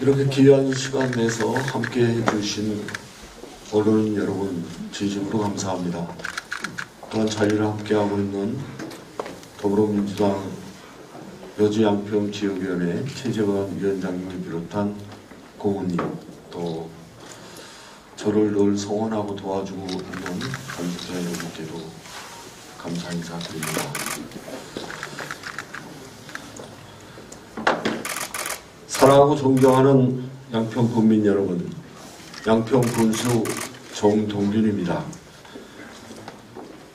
이렇게 귀한 시간 내서 함께 해주신 언론 여러분 진심으로 감사합니다. 또한 자리를 함께하고 있는 더불어민주당 여주양평 지역위원회 최재원 위원장님을 비롯한 고모님 또 저를 늘 성원하고 도와주고 있는 관직자 여러분께도 감사 인사드립니다. 사랑하고 존경하는 양평 국민 여러분, 양평 군수 정동균입니다.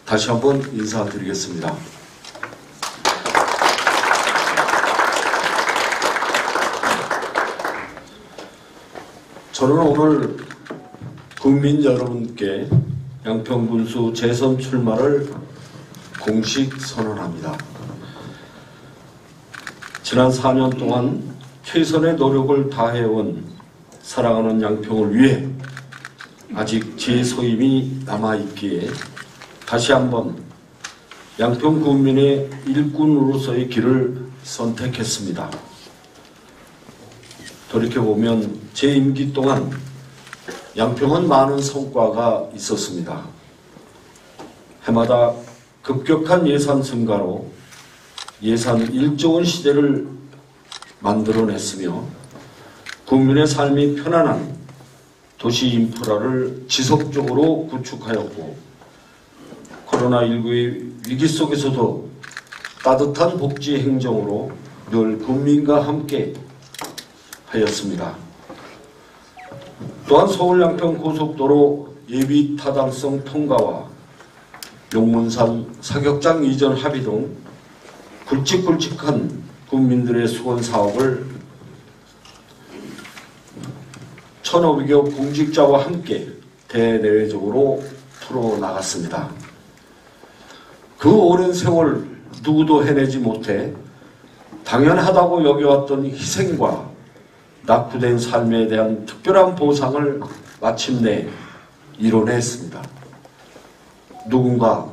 다시 한번 인사드리겠습니다. 저는 오늘 국민 여러분께 양평 군수 재선 출마를 공식 선언합니다. 지난 4년 동안 최선의 노력을 다해온 사랑하는 양평을 위해 아직 제 소임이 남아있기에 다시 한번 양평 국민의 일꾼으로서의 길을 선택했습니다. 돌이켜보면 제 임기 동안 양평은 많은 성과가 있었습니다. 해마다 급격한 예산 증가로 예산 1조 원 시대를 만들어냈으며 국민의 삶이 편안한 도시 인프라를 지속적으로 구축하였고 코로나19의 위기 속에서도 따뜻한 복지 행정으로 늘 국민과 함께 하였습니다. 또한 서울 양평 고속도로 예비 타당성 통과와 용문산 사격장 이전 합의 등 굵직굵직한 국민들의 수건 사업을 1,500여 공직자와 함께 대내외적으로 풀어나갔습니다. 그 오랜 세월 누구도 해내지 못해 당연하다고 여겨왔던 희생과 낙후된 삶에 대한 특별한 보상을 마침내 이뤄냈습니다. 누군가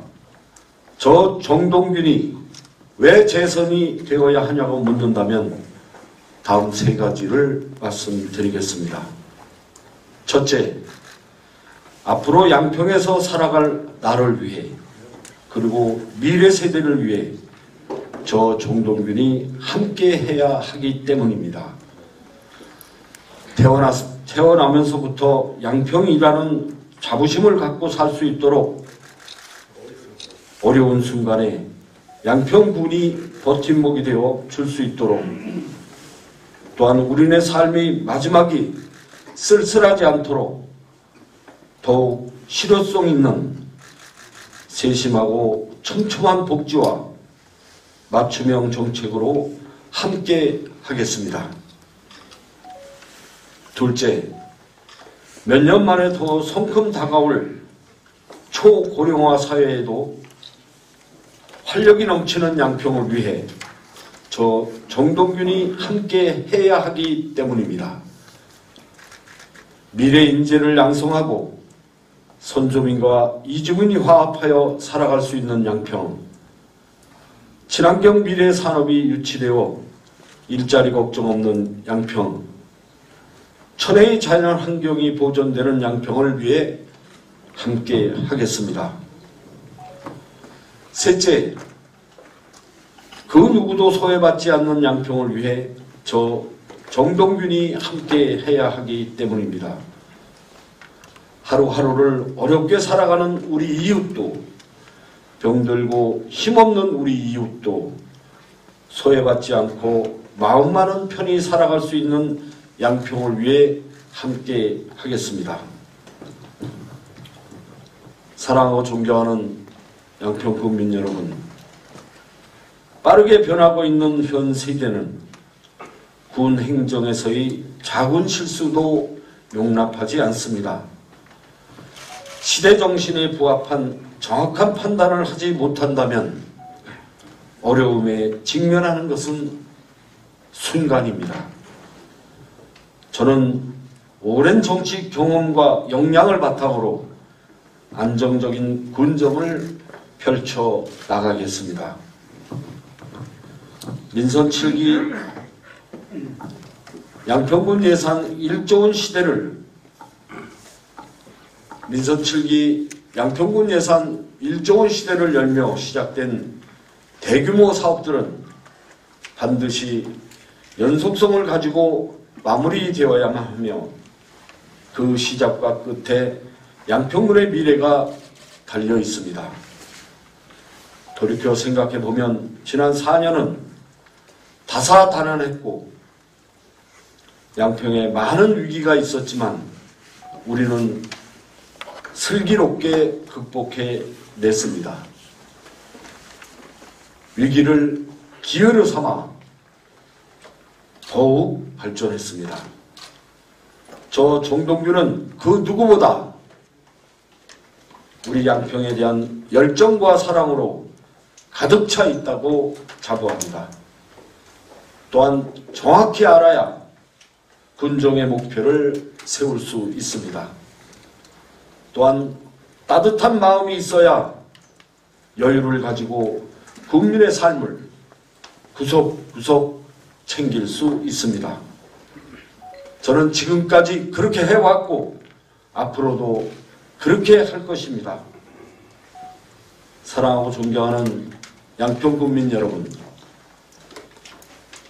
저 정동균이 왜 재선이 되어야 하냐고 묻는다면 다음 세 가지를 말씀드리겠습니다. 첫째, 앞으로 양평에서 살아갈 나를 위해 그리고 미래 세대를 위해 저 정동균이 함께 해야 하기 때문입니다. 태어나, 태어나면서부터 양평이라는 자부심을 갖고 살 수 있도록 어려운 순간에 양평군이 버팀목이 되어 줄 수 있도록 또한 우리네 삶의 마지막이 쓸쓸하지 않도록 더욱 실효성 있는 세심하고 촘촘한 복지와 맞춤형 정책으로 함께 하겠습니다. 둘째, 몇 년 만에 더 성큼 다가올 초고령화 사회에도 활력이 넘치는 양평을 위해 저 정동균이 함께 해야 하기 때문입니다. 미래 인재를 양성하고 선조민과 이주민이 화합하여 살아갈 수 있는 양평, 친환경 미래 산업이 유치되어 일자리 걱정 없는 양평, 천혜의 자연 환경이 보존되는 양평을 위해 함께 하겠습니다. 셋째, 그 누구도 소외받지 않는 양평을 위해 저 정동균이 함께 해야 하기 때문입니다. 하루하루를 어렵게 살아가는 우리 이웃도 병들고 힘없는 우리 이웃도 소외받지 않고 마음만은 편히 살아갈 수 있는 양평을 위해 함께 하겠습니다. 사랑하고 존경하는 양평 국민 여러분, 빠르게 변하고 있는 현 세대는 군 행정에서의 작은 실수도 용납하지 않습니다. 시대 정신에 부합한 정확한 판단을 하지 못한다면 어려움에 직면하는 것은 순간입니다. 저는 오랜 정치 경험과 역량을 바탕으로 안정적인 군정을 펼쳐 나가겠습니다. 민선 7기 양평군 예산 1조 원 시대를 민선 7기 양평군 예산 1조 원 시대를 열며 시작된 대규모 사업들은 반드시 연속성을 가지고 마무리되어야만 하며 그 시작과 끝에 양평군의 미래가 달려 있습니다. 돌이켜 생각해 보면 지난 4년은 다사다난했고 양평에 많은 위기가 있었지만 우리는 슬기롭게 극복해 냈습니다. 위기를 기회로 삼아 더욱 발전했습니다. 저 정동규는 그 누구보다 우리 양평에 대한 열정과 사랑으로 가득 차 있다고 자부합니다. 또한 정확히 알아야 군종의 목표를 세울 수 있습니다. 또한 따뜻한 마음이 있어야 여유를 가지고 국민의 삶을 구석구석 챙길 수 있습니다. 저는 지금까지 그렇게 해왔고 앞으로도 그렇게 할 것입니다. 사랑하고 존경하는 양평 국민 여러분,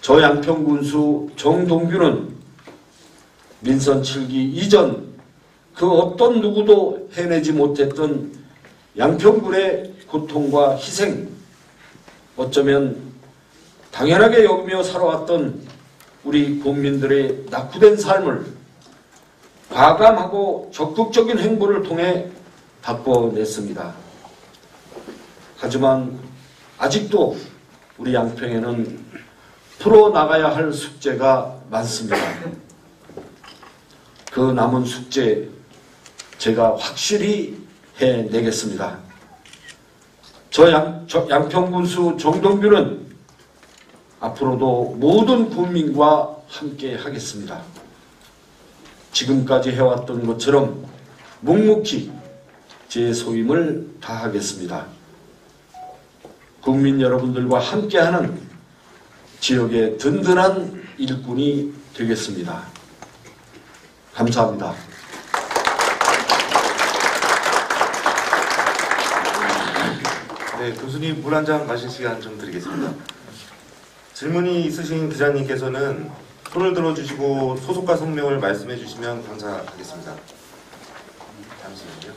저 양평군수 정동규는 민선 7기 이전 그 어떤 누구도 해내지 못했던 양평군의 고통과 희생, 어쩌면 당연하게 여기며 살아왔던 우리 국민들의 낙후된 삶을 과감하고 적극적인 행보를 통해 바꿔냈습니다. 하지만 아직도 우리 양평에는 풀어나가야 할 숙제가 많습니다. 그 남은 숙제 제가 확실히 해내겠습니다. 저, 양, 저 양평군수 정동규는 앞으로도 모든 국민과 함께 하겠습니다. 지금까지 해왔던 것처럼 묵묵히 제 소임을 다하겠습니다. 국민 여러분들과 함께하는 지역의 든든한 일꾼이 되겠습니다. 감사합니다. 네, 교수님 물 한 잔 마실 시간 좀 드리겠습니다. 질문이 있으신 기자님께서는 손을 들어주시고 소속과 성명을 말씀해 주시면 감사하겠습니다. 잠시만요.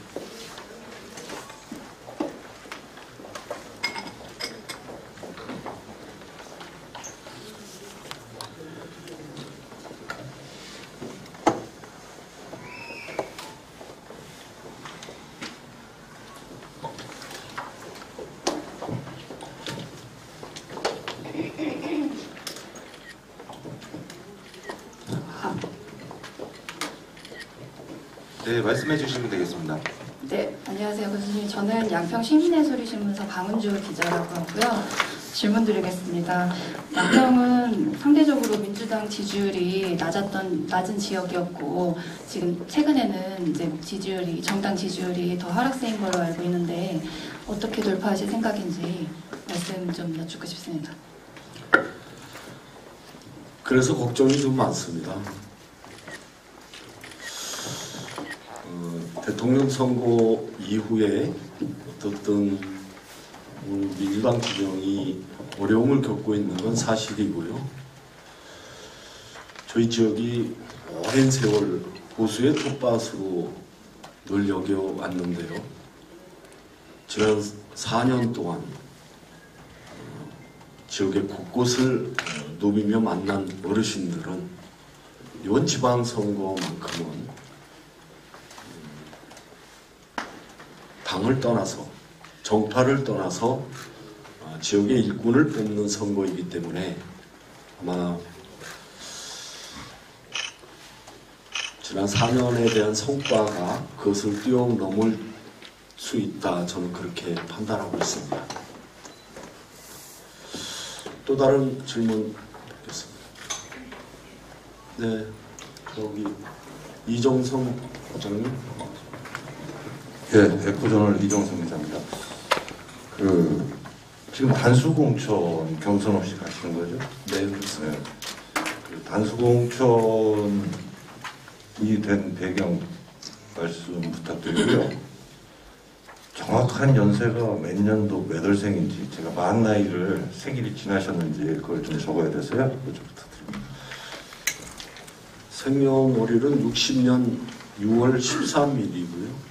네, 말씀해 주시면 되겠습니다. 네, 안녕하세요, 교수님. 저는 양평 시민의 소리 신문서 방은주 기자라고 하고요. 질문 드리겠습니다. 양평은 상대적으로 민주당 지지율이 낮았던 낮은 지역이었고 지금 최근에는 이제 지지율이 정당 지지율이 더 하락세인 걸로 알고 있는데 어떻게 돌파하실 생각인지 말씀 좀 여쭙고 싶습니다. 그래서 걱정이 좀 많습니다. 어, 대통령 선거 이후에 우리 민주당 진영이 어려움을 겪고 있는 건 사실이고요. 저희 지역이 오랜 세월 보수의 텃밭으로 늘 여겨왔는데요. 지난 4년 동안 어, 지역의 곳곳을 어, 누비며 만난 어르신들은 이번 지방선거만큼은 당을 떠나서 정파를 떠나서 어, 지역의 일꾼을 뽑는 선거이기 때문에 아마 지난 4년에 대한 성과가 그것을 뛰어넘을 수 있다 저는 그렇게 판단하고 있습니다. 또 다른 질문 있겠습니다. 네, 저기 이정성 부장님. 예, 에코저널 이정성 기자입니다. 그 지금 단수공천 경선 없이 가시는 거죠? 네, 그렇습니다. 네. 그 단수공천이 된 배경 말씀 부탁드리고요. 정확한 연세가 몇 년도 몇 월생인지 제가 만 나이를 생일이 지나셨는지 그걸 좀 적어야 돼서요. 그거 좀 부탁드립니다. 생년월일은 60년 6월 13일이고요.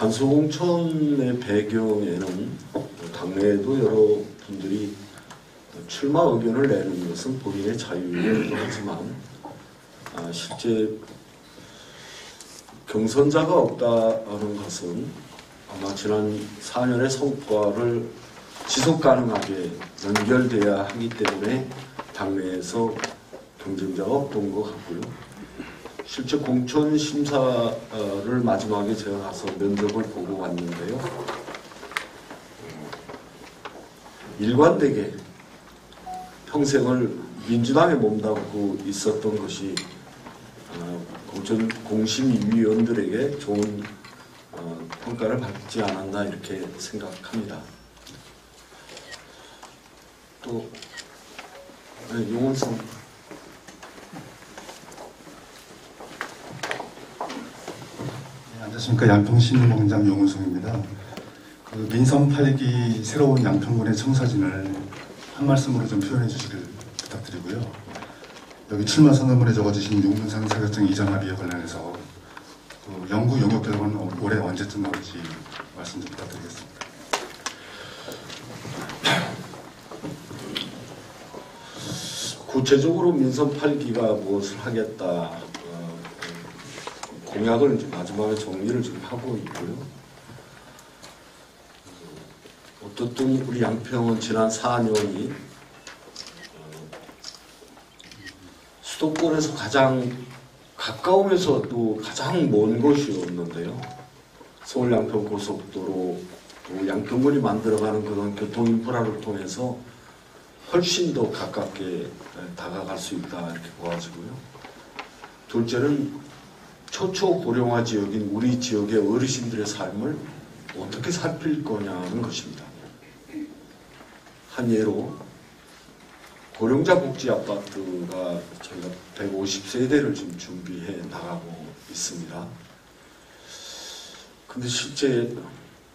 단수공천의 배경에는 당내에도 여러 분들이 출마 의견을 내는 것은 본인의 자유이기도 하지만 아, 실제 경선자가 없다는 것은 아마 지난 4년의 성과를 지속 가능하게 연결돼야 하기 때문에 당내에서 경쟁자가 없던 것 같고요. 실제 공천 심사를 마지막에 제가 가서 면접을 보고 왔는데요. 일관되게 평생을 민주당에 몸담고 있었던 것이 어, 공천 공심위원들에게 좋은 어, 평가를 받지 않았나 이렇게 생각합니다. 또 네, 용원성 네, 안녕하십니까 양평신공장 용은성입니다. 그 민선 8기 새로운 양평군의 청사진을 한 말씀으로 좀 표현해 주시길 부탁드리고요. 여기 출마 선언문에 적어주신 용문산 자격증 이전 합의에 관련해서 그 영구 용역 결과는 올해 언제쯤 나올지 말씀 좀 부탁드리겠습니다. 구체적으로 민선 8기가 무엇을 하겠다 공약을 이제 마지막에 정리를 지금 하고 있고요. 어, 어떻든 우리 양평은 지난 4년이 어, 수도권에서 가장 가까우면서 도 가장 먼 곳이었는데요. 서울 양평 고속도로 또 양평군이 만들어가는 그런 교통 인프라를 통해서 훨씬 더 가깝게 다가갈 수 있다 이렇게 보아지고요. 둘째는 초초 고령화 지역인 우리 지역의 어르신들의 삶을 어떻게 살필 거냐는 것입니다. 한 예로 고령자 복지 아파트가 저희가 150세대를 지금 준비해 나가고 있습니다. 근데 실제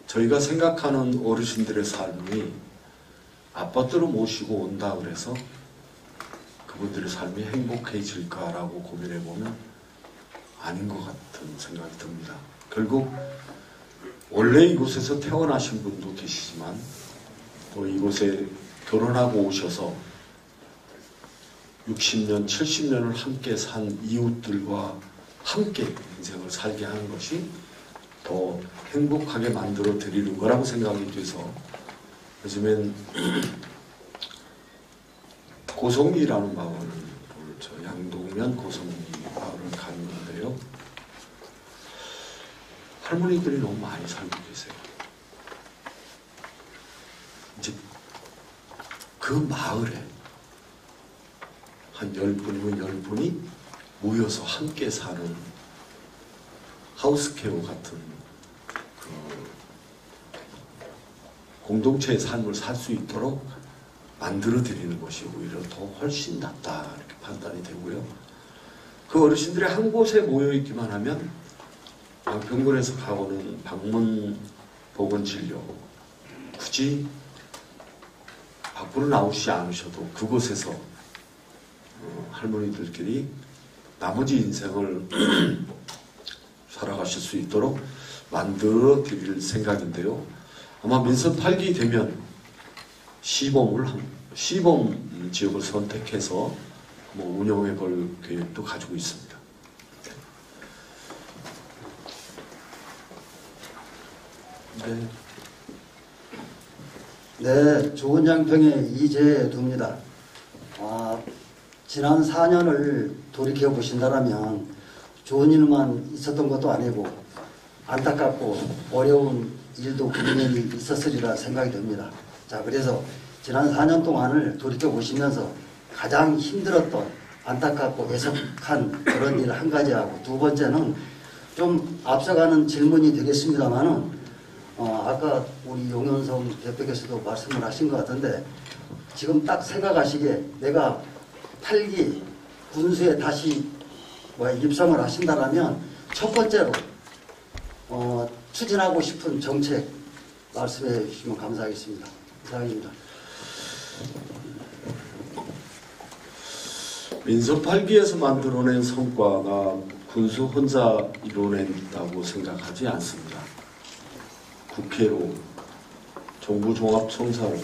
저희가 생각하는 어르신들의 삶이 아파트로 모시고 온다 그래서 그분들의 삶이 행복해질까라고 고민해 보면 아닌 것 같은 생각이 듭니다. 결국 원래 이곳에서 태어나신 분도 계시지만 또 이곳에 결혼하고 오셔서 60년, 70년을 함께 산 이웃들과 함께 인생을 살게 하는 것이 더 행복하게 만들어 드리는 거라고 생각이 돼서 요즘엔 고성리라는 마을을 저 양동면 고성리 마을을 갔는데요. 할머니들이 너무 많이 살고 계세요. 이제 그 마을에 한열 분이면 열 분이 모여서 함께 사는 하우스케어 같은 그 공동체의 삶을 살 수 있도록 만들어 드리는 것이 오히려 더 훨씬 낫다 이렇게 판단이 되고요. 그 어르신들이 한 곳에 모여 있기만 하면 병원에서 가오는 방문 보건 진료 굳이 밖으로 나오시지 않으셔도 그곳에서 어, 할머니들끼리 나머지 인생을 살아가실 수 있도록 만들어 드릴 생각인데요. 아마 민선 8기 되면 시범을 한- 시범 지역을 선택해서 뭐 운영해 볼 계획도 가지고 있습니다. 네. 네, 좋은 양평의 이재두입니다. 아, 지난 4년을 돌이켜 보신다면 좋은 일만 있었던 것도 아니고 안타깝고 어려운 일도 분명히 있었으리라 생각이 듭니다. 자, 그래서 지난 4년 동안을 돌이켜 보시면서 가장 힘들었던 안타깝고 애석한 그런 일 한 가지하고 두 번째는 좀 앞서가는 질문이 되겠습니다만은 어, 아까 우리 용현성 대표께서도 말씀을 하신 것 같은데 지금 딱 생각하시기에 내가 8기 군수에 다시 뭐 입성을 하신다라면 첫 번째로 어, 추진하고 싶은 정책 말씀해 주시면 감사하겠습니다. 이상입니다. 민선 8기에서 만들어낸 성과가 군수 혼자 이뤄낸다고 생각하지 않습니다. 국회로, 정부 종합청사로,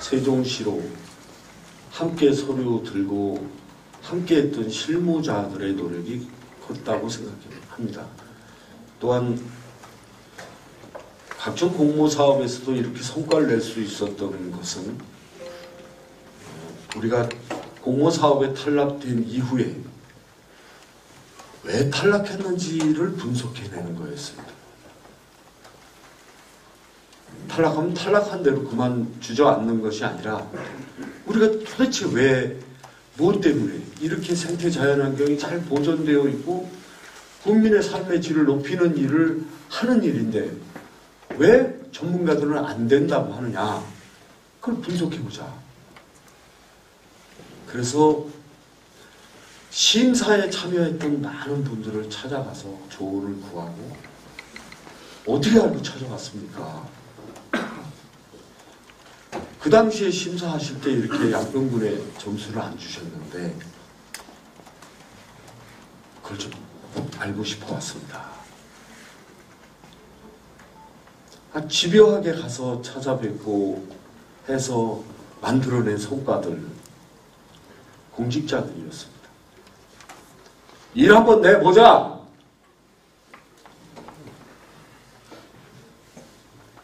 세종시로 함께 서류 들고 함께 했던 실무자들의 노력이 컸다고 생각합니다. 또한 각종 공모 사업에서도 이렇게 성과를 낼 수 있었던 것은 어, 우리가 공모 사업에 탈락된 이후에 왜 탈락했는지를 분석해내는 거였습니다. 탈락하면 탈락한 대로 그만 주저앉는 것이 아니라 우리가 도대체 왜, 무엇 때문에 이렇게 생태 자연환경이 잘 보존되어 있고 국민의 삶의 질을 높이는 일을 하는 일인데 왜 전문가들은 안 된다고 하느냐 그걸 분석해보자. 그래서 심사에 참여했던 많은 분들을 찾아가서 조언을 구하고 어떻게 알고 찾아갔습니까? 그 당시에 심사하실 때 이렇게 양평군에 점수를 안 주셨는데 그걸 좀 알고 싶어 왔습니다. 아, 집요하게 가서 찾아뵙고 해서 만들어낸 성과들 공직자들이었습니다. 일 한번 내보자!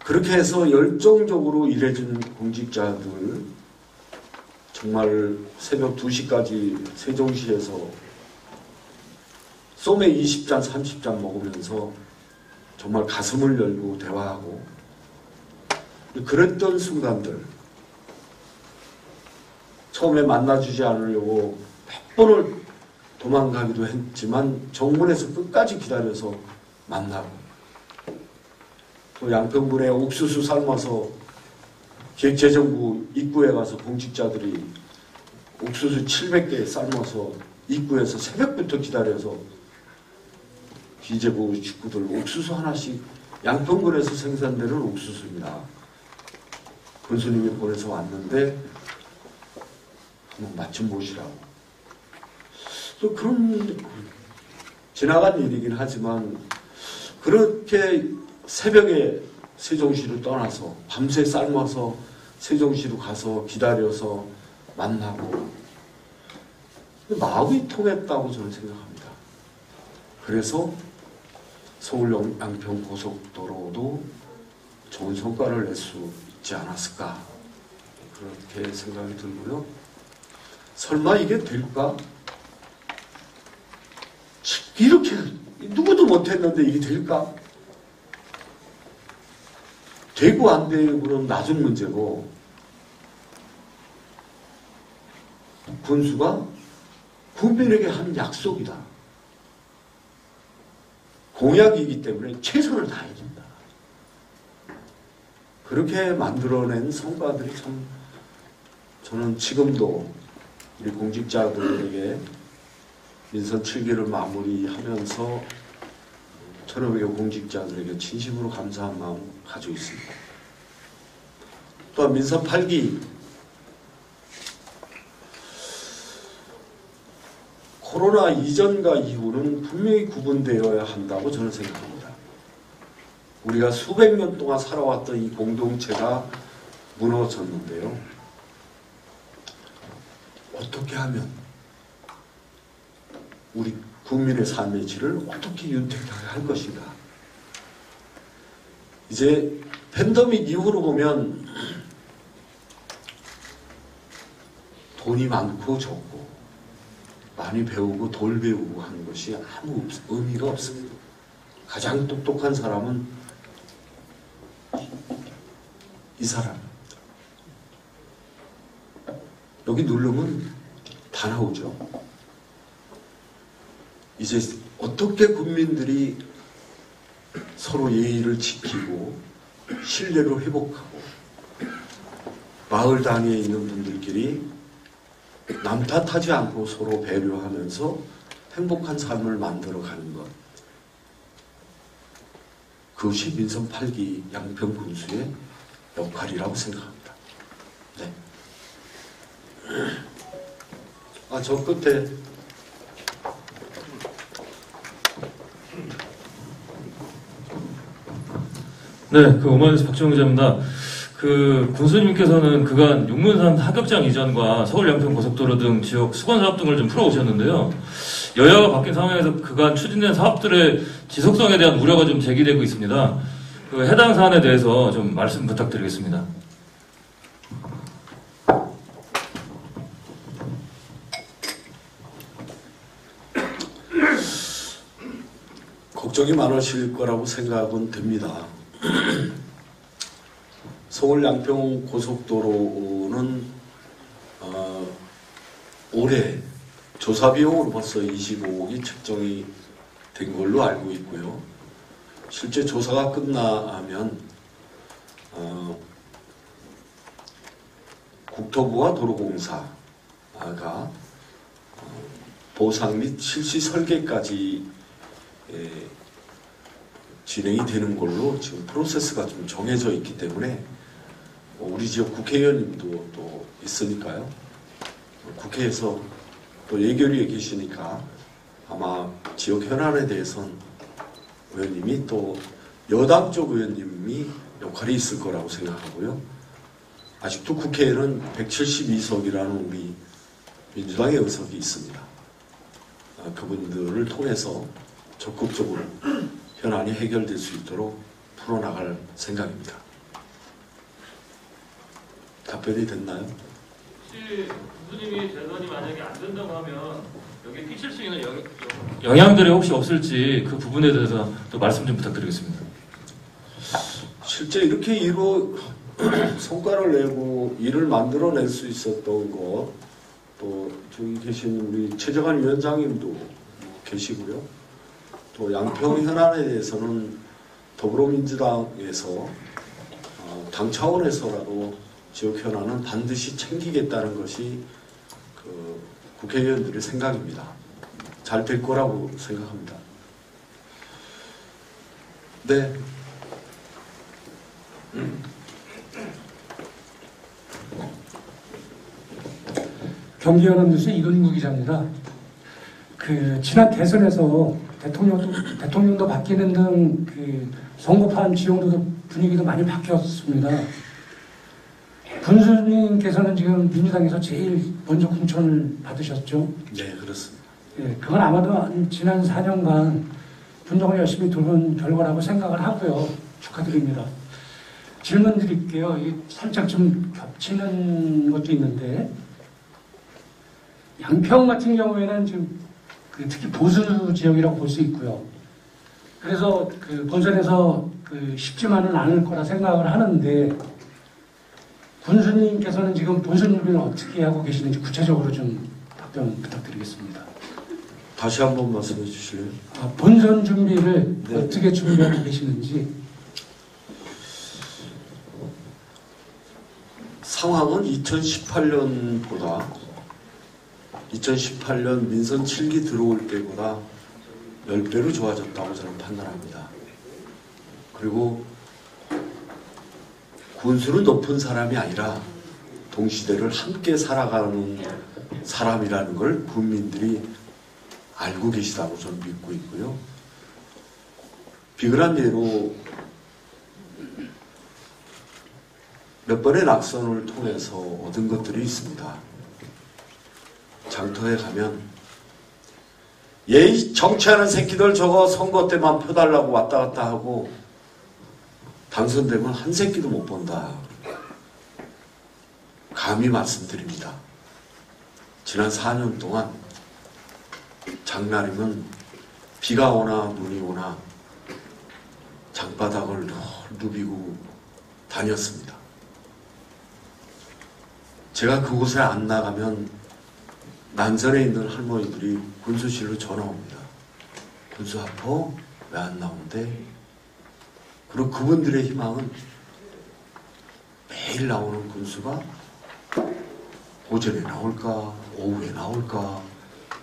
그렇게 해서 열정적으로 일해준 공직자들 정말 새벽 2시까지 세종시에서 소매 20잔, 30잔 먹으면서 정말 가슴을 열고 대화하고 그랬던 순간들. 처음에 만나주지 않으려고 100번을 도망가기도 했지만 정문에서 끝까지 기다려서 만나고 또 양평군에 옥수수 삶아서 기획재정부 입구에 가서 공직자들이 옥수수 700개 삶아서 입구에서 새벽부터 기다려서 기재부 식구들 옥수수 하나씩 양평군에서 생산되는 옥수수입니다. 군수님이 보내서 왔는데 한번 맛좀 보시라고. 또 그런 지나간 일이긴 하지만 그렇게 새벽에 세종시를 떠나서 밤새 삶아서 세종시로 가서 기다려서 만나고 마음이 통했다고 저는 생각합니다. 그래서 서울 양평 고속도로도 좋은 성과를 낼 수 있지 않았을까 그렇게 생각이 들고요. 설마 이게 될까? 이렇게 누구도 못했는데 이게 될까? 되고 안 되고는 나중 문제고 군수가 국민에게 한 약속이다. 공약이기 때문에 최선을 다해야 된다. 그렇게 만들어낸 성과들이 참 저는 지금도 우리 공직자들에게 민선 7기를 마무리하면서 천업의 공직자들에게 진심으로 감사한 마음 가지고 있습니다. 또한 민선 8기 코로나 이전과 이후는 분명히 구분되어야 한다고 저는 생각합니다. 우리가 수백 년 동안 살아왔던 이 공동체가 무너졌는데요. 어떻게 하면 우리 국민의 삶의 질을 어떻게 윤택하게 할 것인가. 이제 팬데믹 이후로 보면 돈이 많고 적고 많이 배우고 덜 배우고 하는 것이 아무 의미가 없습니다. 가장 똑똑한 사람은 이 사람. 여기 누르면 다 나오죠. 이제 어떻게 국민들이 서로 예의를 지키고 신뢰를 회복하고 마을 단위에 있는 분들끼리 남 탓하지 않고 서로 배려하면서 행복한 삶을 만들어 가는 것. 그것이 민선 8기 양평 군수의 역할이라고 생각합니다. 네. 아, 저 끝에 네, 그 오마이뉴스 박지원 기자입니다. 그 군수님께서는 그간 용문산 하격장 이전과 서울 양평 고속도로 등 지역 수건 사업 등을 좀 풀어오셨는데요. 여야가 바뀐 상황에서 그간 추진된 사업들의 지속성에 대한 우려가 좀 제기되고 있습니다. 그 해당 사안에 대해서 좀 말씀 부탁드리겠습니다. 걱정이 많으실 거라고 생각은 됩니다. 서울 양평 고속도로는 어, 올해 조사 비용으로 벌써 25억이 책정이 된 걸로 알고 있고요. 실제 조사가 끝나면 어, 국토부와 도로공사가 어, 보상 및 실시 설계까지 예, 진행이 되는 걸로 지금 프로세스가 좀 정해져 있기 때문에 어, 우리 지역 국회의원님도 또 있으니까요. 어, 국회에서 또 예결위에 계시니까 아마 지역 현안에 대해서는 의원님이 또 여당 쪽 의원님이 역할이 있을 거라고 생각하고요. 아직도 국회에는 172석이라는 우리 민주당의 의석이 있습니다. 아, 그분들을 통해서 적극적으로 현안이 해결될 수 있도록 풀어나갈 생각입니다. 답변이 됐나요? 혹시 군수님이 재선이 만약에 안 된다고 하면 여기 끼칠 수 있는 영, 영향들이 혹시 없을지 그 부분에 대해서 또 말씀 좀 부탁드리겠습니다. 실제 이렇게 일로 성과를 내고 일을 만들어낼 수 있었던 것, 또 저기 계신 우리 최재관 위원장님도 계시고요. 또 양평 현안에 대해서는 더불어민주당에서 어, 당 차원에서라도 지역 현안은 반드시 챙기겠다는 것이 그 국회의원들의 생각입니다. 잘 될 거라고 생각합니다. 네. 경기연합 뉴스 이근구 기자입니다. 그 지난 대선에서 대통령도 대통령도 바뀌는 등 그 선거판 지형도 분위기도 많이 바뀌었습니다. 군수님께서는 지금 민주당에서 제일 먼저 공천을 받으셨죠. 네, 그렇습니다. 예, 그건 아마도 지난 4년간 분정을 열심히 두는 결과라고 생각을 하고요. 축하드립니다. 질문 드릴게요. 살짝 좀 겹치는 것도 있는데, 양평 같은 경우에는 지금 그 특히 보수 지역이라고 볼 수 있고요. 그래서 그 본선에서 그 쉽지만은 않을 거라 생각을 하는데, 군수님께서는 지금 본선 준비를 어떻게 하고 계시는지 구체적으로 좀 답변 부탁드리겠습니다. 다시 한 번 말씀해 주실래요? 아, 본선 준비를 네. 어떻게 준비하고 계시는지 상황은 2018년보다 2018년 민선 7기 들어올 때보다 10배로 좋아졌다고 저는 판단합니다. 그리고 군수는 높은 사람이 아니라 동시대를 함께 살아가는 사람이라는 걸 국민들이 알고 계시다고 저는 믿고 있고요. 비근한 예로 몇 번의 낙선을 통해서 얻은 것들이 있습니다. 장터에 가면 예이 정치하는 새끼들 저거 선거 때만 펴달라고 왔다 갔다 하고 당선되면 한 새끼도 못 본다. 감히 말씀드립니다. 지난 4년 동안 장날이면 비가 오나 눈이 오나 장바닥을 누비고 다녔습니다. 제가 그곳에 안 나가면 난전에 있는 할머니들이 군수실로 전화 옵니다. 군수 아파? 왜안 나온대? 그리고 그분들의 희망은 매일 나오는 군수가 오전에 나올까, 오후에 나올까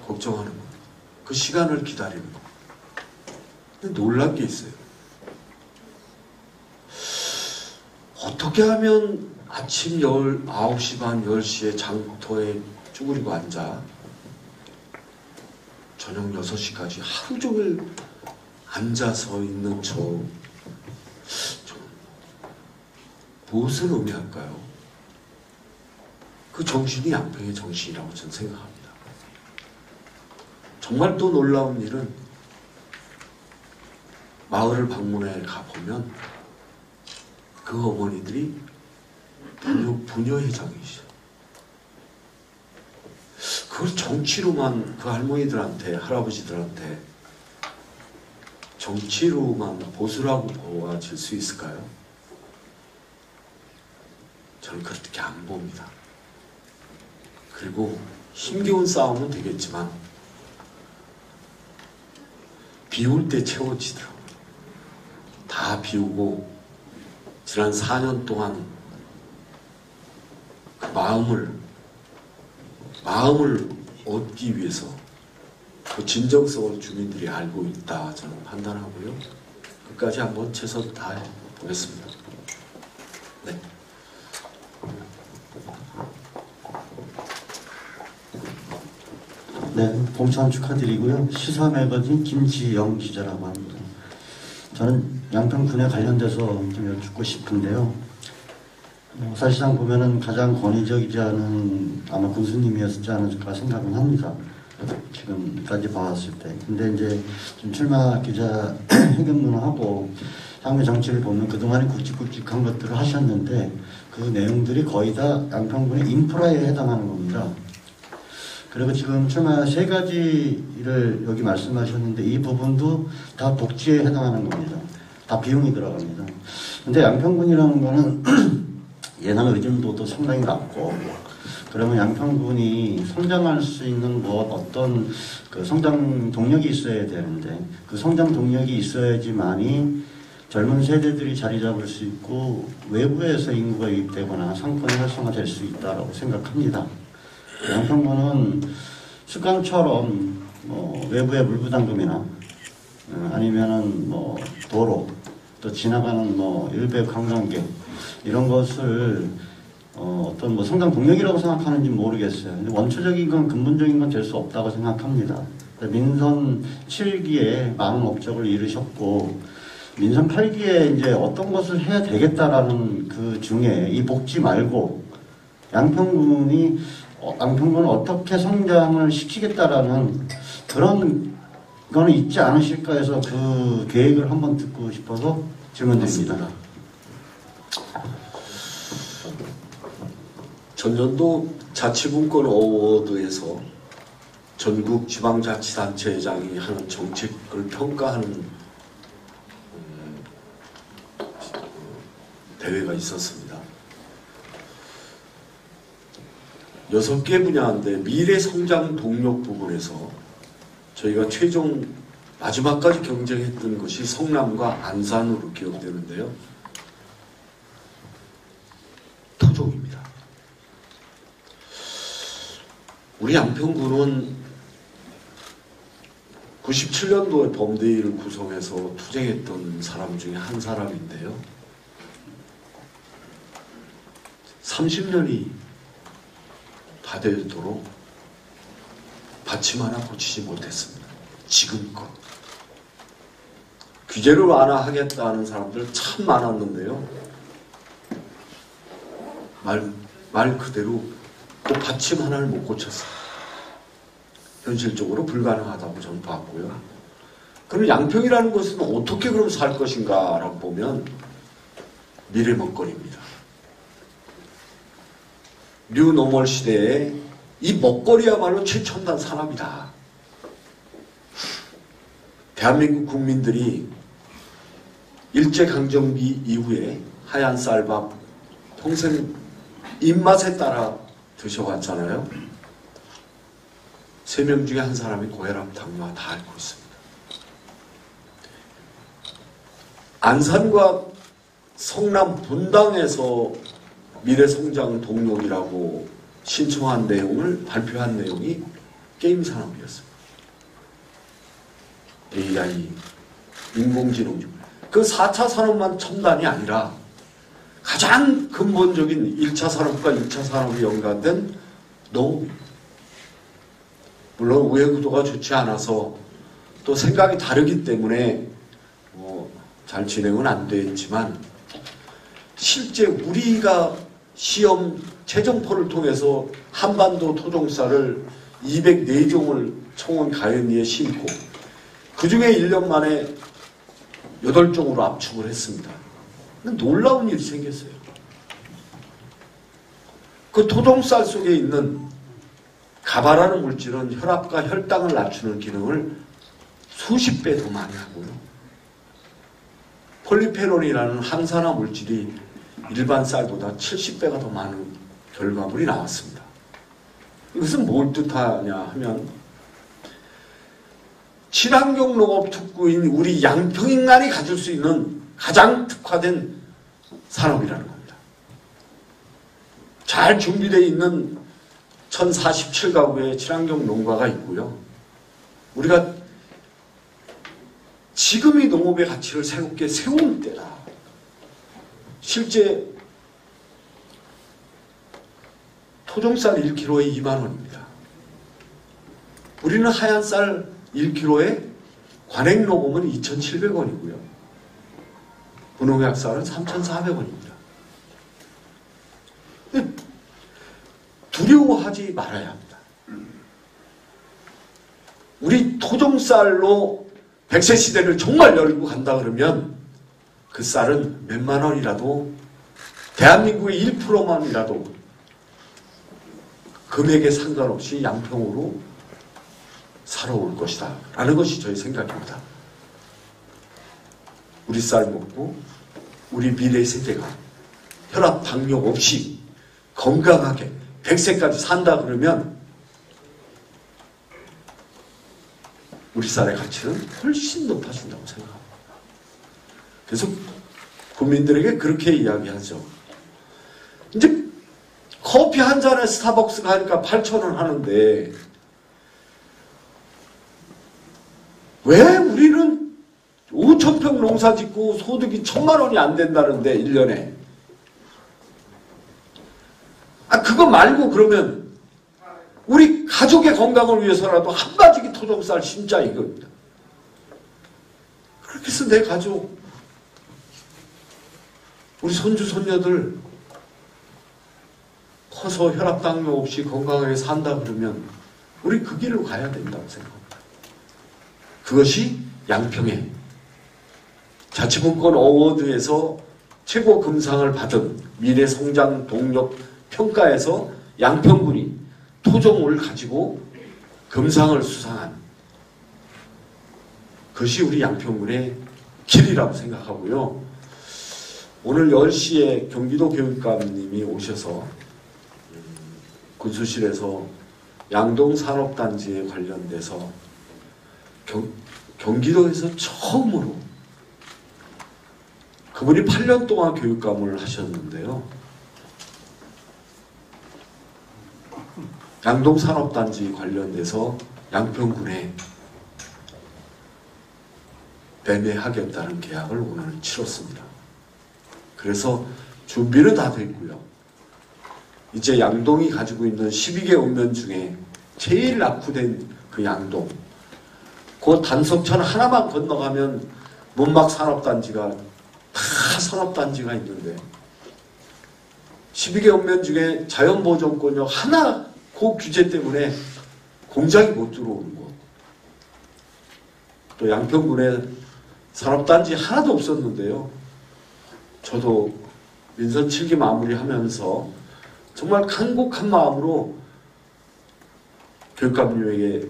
걱정하는 겁니다. 그 시간을 기다리는 겁니다. 근데 놀란 게 있어요. 어떻게 하면 아침 9시 반, 10시에 장터에 쭈그리고 앉아 저녁 6시까지 하루 종일 앉아서 있는 저, 저 무엇을 의미할까요? 그 정신이 양평의 정신이라고 저는 생각합니다. 정말 또 놀라운 일은 마을을 방문해 가보면 그 어머니들이 부녀, 부녀회장이시죠. 그걸 정치로만 그 할머니들한테, 할아버지들한테 정치로만 보수라고 보아질 수 있을까요? 저는 그렇게 안 봅니다. 그리고 힘겨운 싸움은 되겠지만 비울 때 채워지더라고요. 다 비우고 지난 4년 동안 그 마음을 마음을 얻기 위해서 그 진정성을 주민들이 알고 있다 저는 판단하고요. 끝까지 한번 최선 다해 보겠습니다. 네. 네, 봉참 축하드리고요. 시사 매거진 김지영 기자라고 합니다. 저는 양평군에 관련돼서 좀 여쭙고 싶은데요. 어, 사실상 보면은 가장 권위적이지 않은 아마 군수님이었지 않을까 생각은 합니다. 지금까지 봐왔을 때. 근데 이제 좀 출마 기자 회견문을 하고 향후 정치를 보면 그동안에 굵직굵직한 것들을 하셨는데 그 내용들이 거의 다 양평군의 인프라에 해당하는 겁니다. 그리고 지금 출마 세 가지를 여기 말씀하셨는데 이 부분도 다 복지에 해당하는 겁니다. 다 비용이 들어갑니다. 근데 양평군이라는 거는 예산 의존도도 상당히 낮고 그러면 양평군이 성장할 수 있는 뭐 어떤 그 성장 동력이 있어야 되는데 그 성장 동력이 있어야지만이 젊은 세대들이 자리 잡을 수 있고 외부에서 인구가 유입되거나 상권이 활성화될 수 있다라고 생각합니다. 양평군은 습관처럼 뭐 외부의 물부담금이나 어, 아니면은 뭐 도로 또 지나가는 뭐 일배 관광객 이런 것을 어, 어떤 뭐 성장 동력이라고 생각하는지 모르겠어요. 근데 원초적인 건 근본적인 건 될 수 없다고 생각합니다. 민선 7기에 많은 업적을 이루셨고 민선 8기에 이제 어떤 것을 해야 되겠다라는 그 중에 이 복지 말고 양평군이 어, 양평군을 어떻게 성장을 시키겠다라는 그런 거는 있지 않으실까 해서 그 계획을 한번 듣고 싶어서 질문 드립니다. 전년도 자치분권 어워드에서 전국 지방자치단체장이 하는 정책을 평가하는 음, 대회가 있었습니다. 여섯 개 분야인데 미래 성장 동력 부분에서 저희가 최종 마지막까지 경쟁했던 것이 성남과 안산으로 기억되는데요. 토종입니다. 우리 양평군은 97년도에 범대위를 구성해서 투쟁했던 사람 중에 한 사람인데요. 30년이 다 되도록 받침 하나 고치지 못했습니다. 지금껏. 규제를 완화하겠다는 사람들 참 많았는데요. 말, 말 그대로 그 받침 하나를 못 고쳤어요. 현실적으로 불가능하다고 저는 봤고요. 그럼 양평이라는 것은 어떻게 그럼 살 것인가라고 보면 미래 먹거리입니다. 뉴노멀 시대에 이 먹거리야말로 최첨단 산업이다. 대한민국 국민들이 일제강점기 이후에 하얀 쌀밥 평생 입맛에 따라 드셔왔잖아요. 세 명 중에 한 사람이 고혈압, 당뇨와 다 앓고 있습니다. 안산과 성남 분당에서 미래성장 동력이라고 신청한 내용을 발표한 내용이 게임 산업이었습니다. AI, 인공지능. 그 4차 산업만 첨단이 아니라 가장 근본적인 1차 산업과 2차 산업이 연관된 농업. 물론 우회 구도가 좋지 않아서 또 생각이 다르기 때문에 뭐 잘 진행은 안 됐지만 실제 우리가 시험 최종포를 통해서 한반도 토종쌀을 204종을 청원 가연리에 심고 그 중에 1년 만에 8종으로 압축을 했습니다. 놀라운 일이 생겼어요. 그 토종쌀 속에 있는 가바라는 물질은 혈압과 혈당을 낮추는 기능을 수십 배 더 많이 하고요. 폴리페놀이라는 항산화 물질이 일반 쌀보다 70배가 더 많은 결과물이 나왔습니다. 이것은 뭘 뜻하냐 하면 친환경 농업 특구인 우리 양평인간이 가질 수 있는 가장 특화된 산업이라는 겁니다. 잘 준비되어 있는 1047가구의 친환경 농가가 있고요. 우리가 지금이 농업의 가치를 새롭게 세우는 때다. 실제 토종쌀 1kg에 2만 원입니다. 우리는 하얀 쌀 1kg에 관액 녹음은 2,700원이고요. 분홍약 쌀은 3,400원입니다. 두려워하지 말아야 합니다. 우리 토종쌀로 100세 시대를 정말 열고 간다 그러면 그 쌀은 몇만 원이라도 대한민국의 1%만이라도 금액에 상관없이 양평으로 살아올 것이다. 라는 것이 저희 생각입니다. 우리 쌀 먹고 우리 미래 세대가 혈압, 당뇨 없이 건강하게 100세까지 산다 그러면 우리 쌀의 가치는 훨씬 높아진다고 생각합니다. 그래서 국민들에게 그렇게 이야기하죠. 이제 커피 한 잔에 스타벅스 가니까 8,000원 하는데 왜 우리는 5천 평 농사 짓고 소득이 천만 원이 안 된다는데 1년에 아 그거 말고 그러면 우리 가족의 건강을 위해서라도 한바지기 토종쌀 심자 이겁니다. 그렇게 해서 내 가족 우리 손주 손녀들 커서 혈압 당뇨 없이 건강하게 산다 그러면 우리 그 길로 가야 된다고 생각합니다. 그것이 양평의 자치분권 어워드에서 최고 금상을 받은 미래 성장 동력 평가에서 양평군이 토종을 가지고 금상을 수상한 그것이 우리 양평군의 길이라고 생각하고요. 오늘 10시에 경기도 교육감님이 오셔서 음, 군수실에서 양동산업단지에 관련돼서 경, 경기도에서 처음으로 그분이 8년 동안 교육감을 하셨는데요. 양동산업단지 관련돼서 양평군에 매매하겠다는 계약을 오늘 치렀습니다. 그래서 준비는 다 됐고요. 이제 양동이 가지고 있는 12개 읍면 중에 제일 낙후된 그 양동. 그 단석천 하나만 건너가면 문막 산업단지가 다 산업단지가 있는데 12개 읍면 중에 자연보존권역 하나 그 규제 때문에 공장이 못 들어오는 곳. 또 양평군에 산업단지 하나도 없었는데요. 저도 민선 7기 마무리하면서 정말 간곡한 마음으로 교육감님에게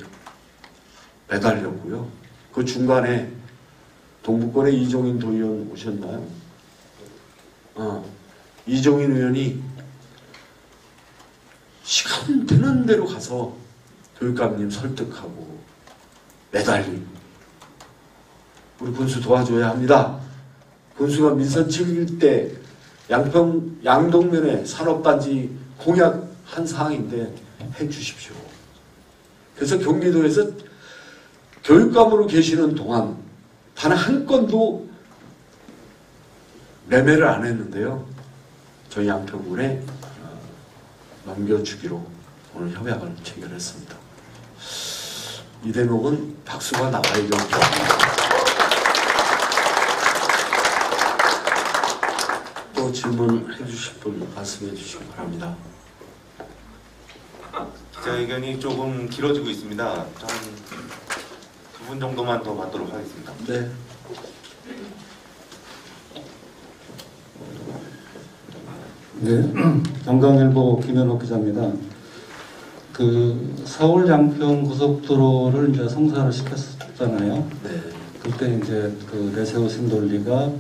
매달렸고요. 그 중간에 동북권의 이종인 도의원 오셨나요? 어, 이종인 의원이 시간 되는 대로 가서 교육감님 설득하고 매달리고 우리 군수 도와줘야 합니다. 군수가 민선 7일 때 양평 양동면에 산업단지 공약한 사항인데 해 주십시오. 그래서 경기도에서 교육감으로 계시는 동안 단 한 건도 매매를 안 했는데요. 저희 양평군에 어, 넘겨주기로 오늘 협약을 체결했습니다. 이 대목은 박수가 나와야죠. 또 질문해 주실 분 말씀해 주시기 바랍니다. 기자회견이 조금 길어지고 있습니다. 두분 정도만 더 받도록 하겠습니다. 네. 네, 경강일보 김현옥 기자입니다. 그 서울 양평 고속도로를 이제 성사를 시켰잖아요. 네. 그때 이제 그 내세우신 논리가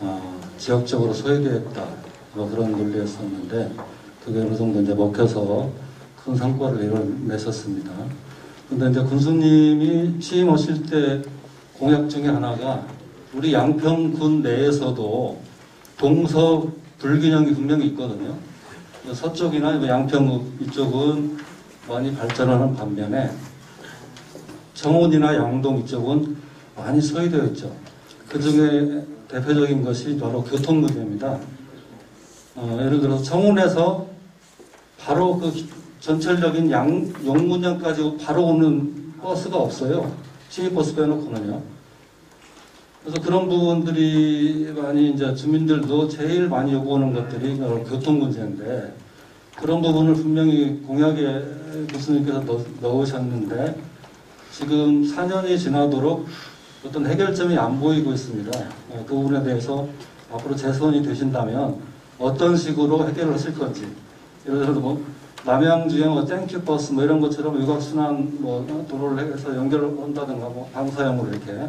어, 지역적으로 소외되었다 뭐 그런 논리였었는데 그게 어느 정도 이제 먹혀서 큰 성과를 이뤄냈었습니다. 근데 이제 군수님이 취임 오실 때 공약 중에 하나가 우리 양평군 내에서도 동서 불균형이 분명히 있거든요. 서쪽이나 뭐 양평 이쪽은 많이 발전하는 반면에 정원이나 양동 이쪽은 많이 소외되어 있죠. 그 중에 대표적인 것이 바로 교통 문제입니다. 어, 예를 들어서 정원에서 바로 그 전철역인 양, 용문역까지 바로 오는 버스가 없어요. 시외버스 빼놓고는요. 그래서 그런 부분들이 많이 이제 주민들도 제일 많이 요구하는 것들이 교통 문제인데 그런 부분을 분명히 공약에 군수님께서 넣, 넣으셨는데 지금 4년이 지나도록 어떤 해결점이 안 보이고 있습니다. 어, 그 부분에 대해서 앞으로 재선이 되신다면 어떤 식으로 해결을 하실 건지 예를 들어서 뭐 남양주행 뭐 땡큐버스 뭐 이런 것처럼 외곽순환 뭐 도로를 해서 연결한다든가 뭐 방사형으로 이렇게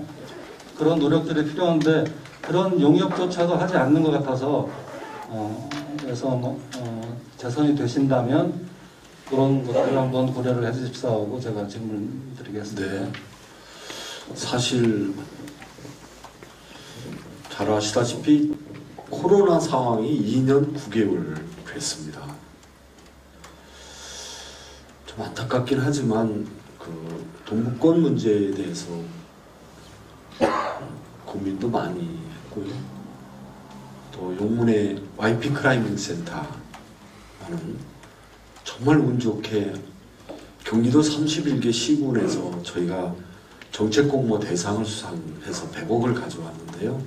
그런 노력들이 필요한데 그런 용역조차도 하지 않는 것 같아서 어, 그래서 뭐 어, 재선이 되신다면 그런 것들을 한번 고려를 해주십사하고 제가 질문 드리겠습니다. 네. 사실 잘 아시다시피 코로나 상황이 2년 9개월 됐습니다. 좀 안타깝긴 하지만 그 동북권 문제에 대해서 고민도 많이 했고요. 또 용문의 YP 클라이밍 센터는 정말 운 좋게 경기도 31개 시군에서 저희가 정책 공모 대상을 수상해서 100억을 가져왔는데요.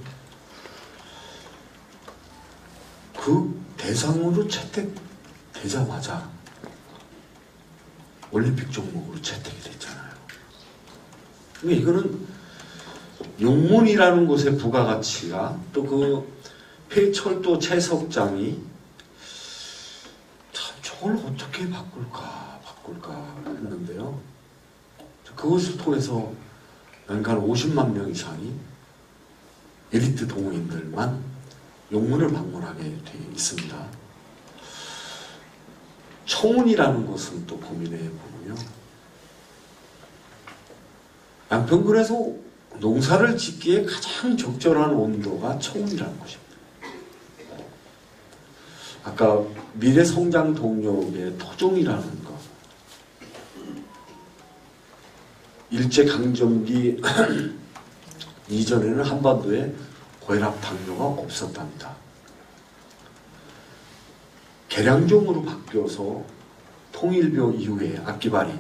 그 대상으로 채택되자마자 올림픽 종목으로 채택이 됐잖아요. 그러니까 이거는 용문이라는 곳의 부가가치가 또 그 폐철도 채석장이 참 저걸 어떻게 바꿀까 바꿀까 했는데요. 그것을 통해서 연간 50만 명 이상이 엘리트 동호인들만 용문을 방문하게 되어 있습니다. 청운이라는 것은 또 고민해 보면요. 양평군에서 농사를 짓기에 가장 적절한 온도가 청운이라는 것입니다. 아까 미래 성장 동력의 토종이라는 것. 일제 강점기 이전에는 한반도에 고혈압 당뇨가 없었답니다. 개량종으로 바뀌어서 통일교 이후에 악기발이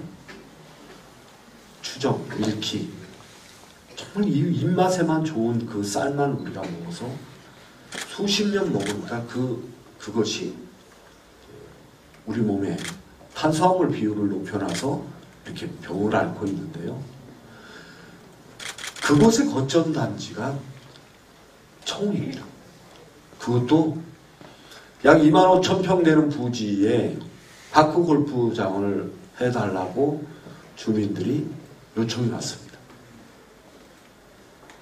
추정, 일키 정말 이 입맛에만 좋은 그 쌀만 우리가 먹어서 수십 년 먹으니까 그 그것이 우리 몸에 탄수화물 비율을 높여놔서 이렇게 병을 앓고 있는데요. 그곳의 거점 단지가 청운입니다. 그것도 약 2만 5천 평 되는 부지에 파크 골프장을 해달라고 주민들이 요청이 왔습니다.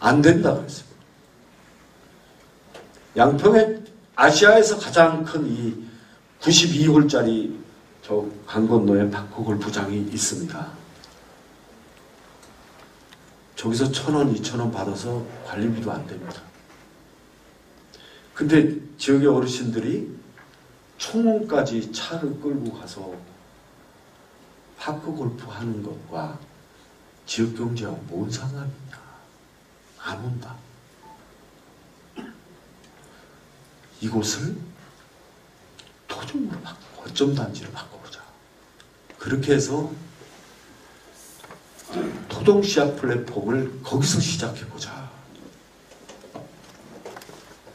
안 된다 그랬습니다. 양평에 아시아에서 가장 큰 이 92홀짜리 저 강 건너에 파크 골프장이 있습니다. 저기서 천 원, 이천 원 받아서 관리비도 안 됩니다. 근데 지역의 어르신들이 총원까지 차를 끌고 가서 파크 골프 하는 것과 지역 경제와 뭔 상관이냐. 안 온다. 이곳을 토종으로 바꾸고 거점 단지로 바꿔보자. 그렇게 해서 토종 씨앗 플랫폼을 거기서 시작해보자.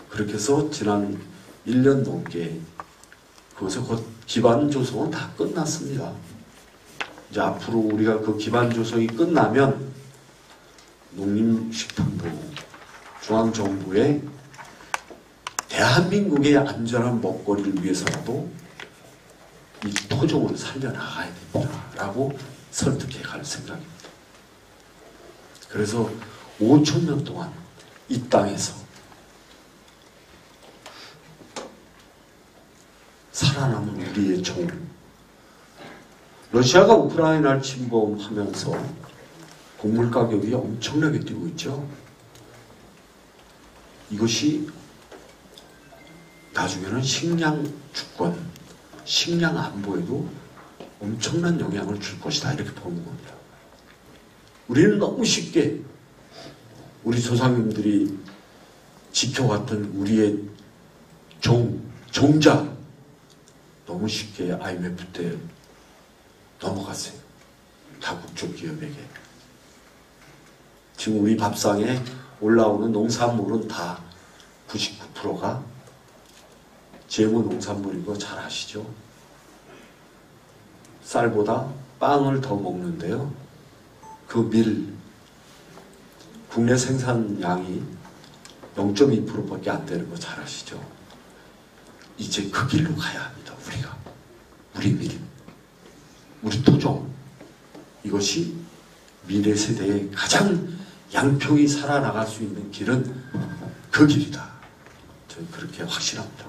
그렇게 해서 지난 1년 넘게 그것을 곧 기반 조성은 다 끝났습니다. 이제 앞으로 우리가 그 기반 조성이 끝나면 농림식품부, 중앙정부의 대한민국의 안전한 먹거리를 위해서라도 이 토종을 살려나가야 됩니다. 라고 설득해 갈 생각입니다. 그래서 5천 년 동안 이 땅에서 살아남은 우리의 종. 러시아가 우크라이나를 침범하면서 곡물 가격이 엄청나게 뛰고 있죠. 이것이 나중에는 식량 주권, 식량 안보에도 엄청난 영향을 줄 것이다. 이렇게 보는 겁니다. 우리는 너무 쉽게 우리 조상님들이 지켜왔던 우리의 종, 종자 너무 쉽게 IMF 때 넘어갔어요. 다국적 기업에게. 지금 우리 밥상에 올라오는 농산물은 다 99%가 재무 농산물인 거 잘 아시죠? 쌀보다 빵을 더 먹는데요. 그 밀, 국내 생산량이 0.2%밖에 안 되는 거 잘 아시죠? 이제 그 길로 가야 합니다. 우리가. 우리 밀, 우리 토종. 이것이 미래 세대의 가장 양평이 살아나갈 수 있는 길은 그 길이다. 저는 그렇게 확신합니다.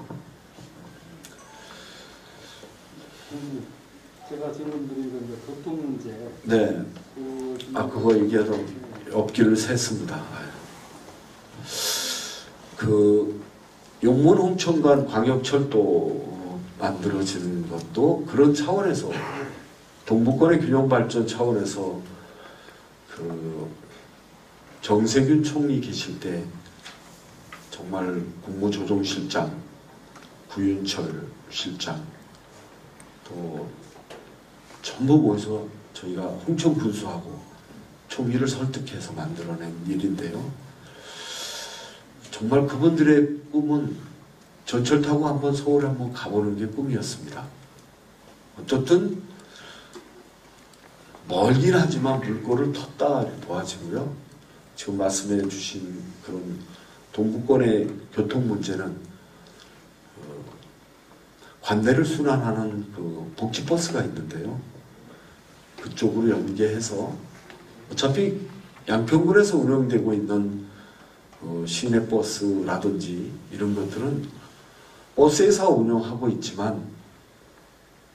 음, 제가 질문드린 건 이제 교통 문제. 네. 그 아, 그거 얘기하다 업기를 샜습니다. 그 용문 홍천간 광역철도 만들어지는 것도 그런 차원에서 동북권의 균형 발전 차원에서 그 정세균 총리 계실 때 정말 국무조정실장, 구윤철 실장 또 전부 모여서 저희가 홍천 군수하고 총리를 설득해서 만들어낸 일인데요. 정말 그분들의 꿈은 전철 타고 한번 서울 한번 가보는 게 꿈이었습니다. 어떻든 멀긴 하지만 물꼬를 텄다 보아지고요. 지금 말씀해 주신 그런 동북권의 교통 문제는 어, 관내를 순환하는 그 복지버스가 있는데요. 그쪽으로 연계해서 어차피 양평군에서 운영되고 있는 어, 시내 버스라든지 이런 것들은 버스회사 운영하고 있지만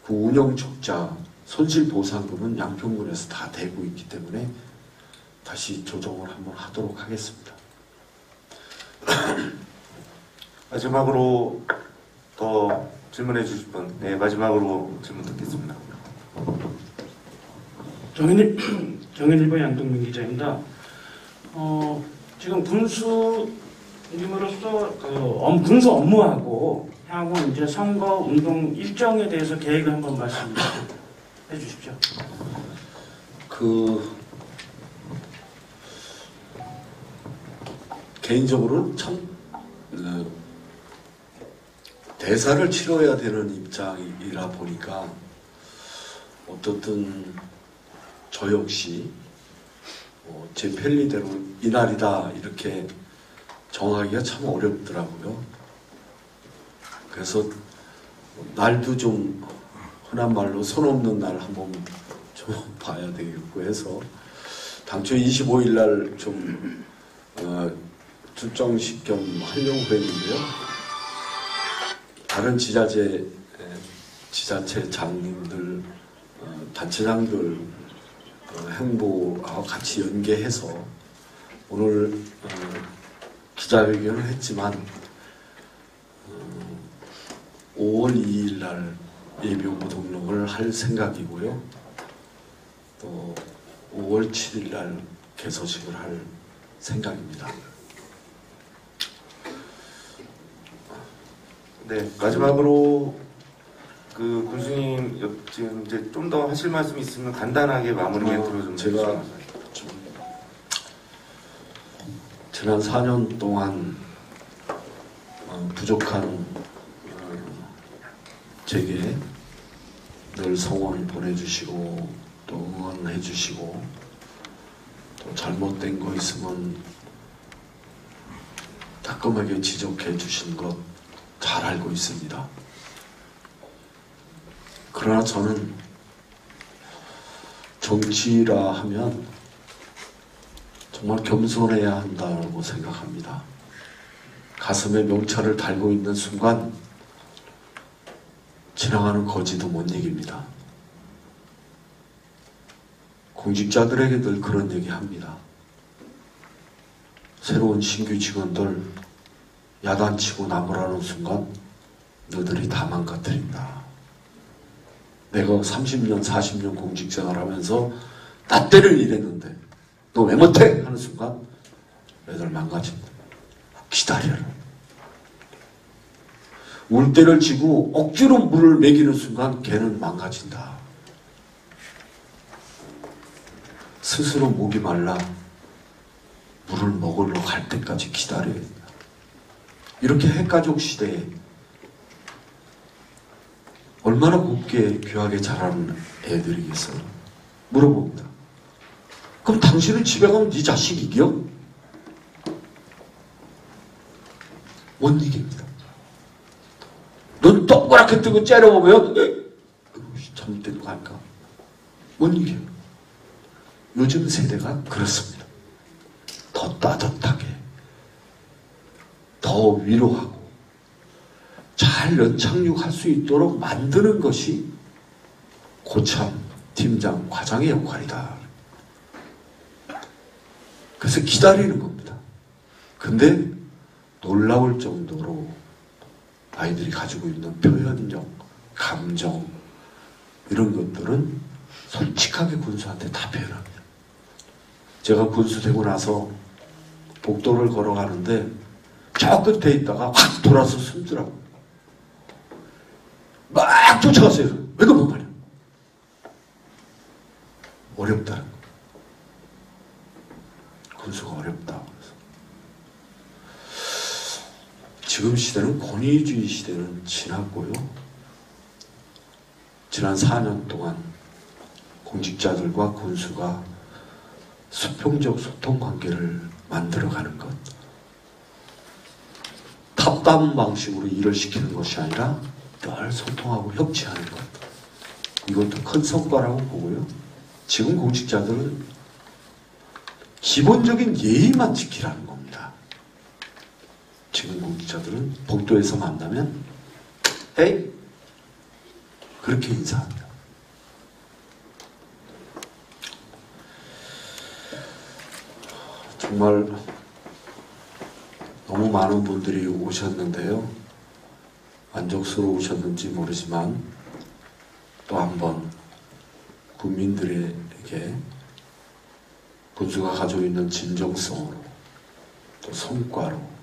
그 운영 적자 손실 보상금은 양평군에서 다 대고 있기 때문에 다시 조정을 한번 하도록 하겠습니다. 마지막으로 더 질문해 주실 분, 네 마지막으로 질문 듣겠습니다. 정인일, 정인일보 양동민 기자입니다. 어, 지금 군수님으로서 그 업- 군수 업무하고 향후 이제 선거 운동 일정에 대해서 계획을 한번 말씀해 주 십시오. 그 개인적으로는 참 어, 대사를 치러야 되는 입장이다 보니까 어떻든 저 역시 어, 제 편리대로 이날이다 이렇게 정하기가 참 어렵더라고요. 그래서 날도 좀 흔한 말로 손 없는 날 한번 좀 봐야 되겠고 해서 당초 25일 날좀 어, 출정식 겸 하려고 했는데요. 다른 지자체 에, 지자체 장님들 어, 단체장들 어, 행보와 같이 연계해서 오늘 어, 기자회견을 했지만 5월 2일 날 예비후보 등록을 할 생각이고요. 또 5월 7일 날 개소식을 할 생각입니다. 네, 마지막으로 그 군수님 여- 지금 이제 좀 더 하실 말씀 있으면 간단하게 마무리 어, 멘트로 좀 제가 좀 지난 4년 동안 어, 부족한 어, 제게 늘 성원 보내주시고 또 응원해 주시고 또 잘못된 거 있으면 따끔하게 지적해 주신 것 잘 알고 있습니다. 그러나 저는 정치라 하면 정말 겸손해야 한다고 생각합니다. 가슴에 명찰을 달고 있는 순간 지나가는 거지도 못 이깁니다. 공직자들에게 늘 그런 얘기 합니다. 새로운 신규 직원들 야단치고 나무라는 순간 너들이 다 망가뜨린다. 내가 30년, 40년 공직생활 하면서 나 때를 일했는데 너 왜 못해? 하는 순간 애들 망가진다. 기다려라. 울 때를 지고 억지로 물을 먹이는 순간 걔는 망가진다. 스스로 목이 말라 물을 먹으러 갈 때까지 기다려야 된다. 이렇게 핵가족 시대에 얼마나 곱게 귀하게 자라는 애들이겠어요? 물어봅니다. 그럼 당신은 집에 가면 네 자식 이겨? 못 이깁니다. 눈 동그랗게 뜨고 째려보면 잘못된 거 아닐까? 못 이겨요. 요즘 세대가 그렇습니다. 더 따뜻하게, 더 위로하고, 잘 연착륙할 수 있도록 만드는 것이 고참, 팀장, 과장의 역할이다. 그래서 기다리는 겁니다. 근데 놀라울 정도로 아이들이 가지고 있는 표현력, 감정, 이런 것들은 솔직하게 군수한테 다 표현합니다. 제가 군수 되고 나서 복도를 걸어가는데 저 끝에 있다가 확 돌아서 숨더라고. 막 쫓아갔어요. 왜 그만 말이야? 어렵다는 거. 군수가 어렵다. 그래서. 지금 시대는 권위주의 시대는 지났고요. 지난 4년 동안 공직자들과 군수가 수평적 소통 관계를 만들어가는 것. 탑다운 방식으로 일을 시키는 것이 아니라 늘 소통하고 협치하는 것. 이것도 큰 성과라고 보고요. 지금 공직자들은 기본적인 예의만 지키라는 겁니다. 지금 공직자들은 복도에서 만나면 에이 그렇게 인사합니다. 정말 너무 많은 분들이 오셨는데요. 만족스러우셨는지 모르지만 또 한 번 국민들에게 군수가 가지고 있는 진정성으로 또 성과로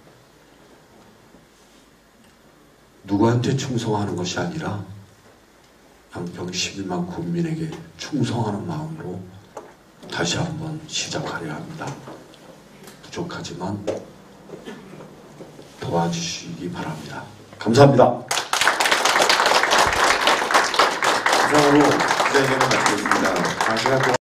누구한테 충성하는 것이 아니라 양평 11만 국민에게 충성하는 마음으로 다시 한번 시작하려 합니다. 부족하지만 도와주시기 바랍니다. 감사합니다. 이상으로 기자회견을 마치겠습니다.